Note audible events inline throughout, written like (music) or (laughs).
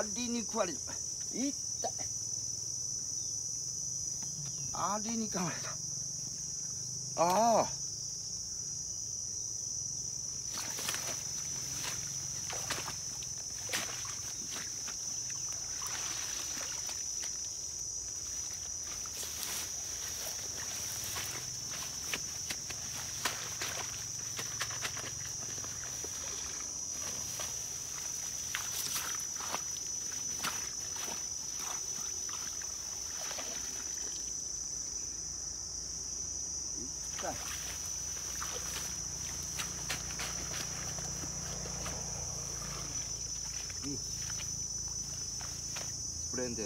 アリに食われたいった。アリに噛まれたああ。スプレンで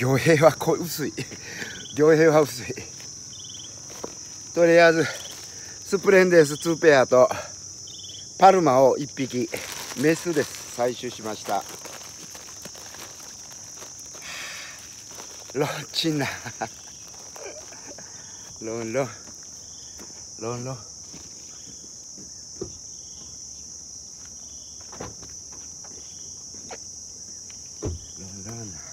魚兵はこ薄い。魚兵は薄い。とりあえずスプレンデス2ペアとパルマを1匹メスです。採取しました。ロンチンナ (laughs) ロンロン。ロンロン。ロンロン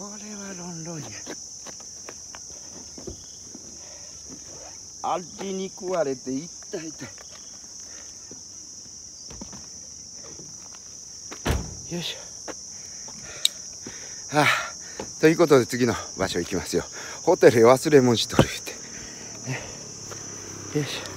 これはロンロンやアリに食われて一体痛いよいしょ。はあということで次の場所行きますよ。ホテル忘れ物しとるって、ね、よいしょ。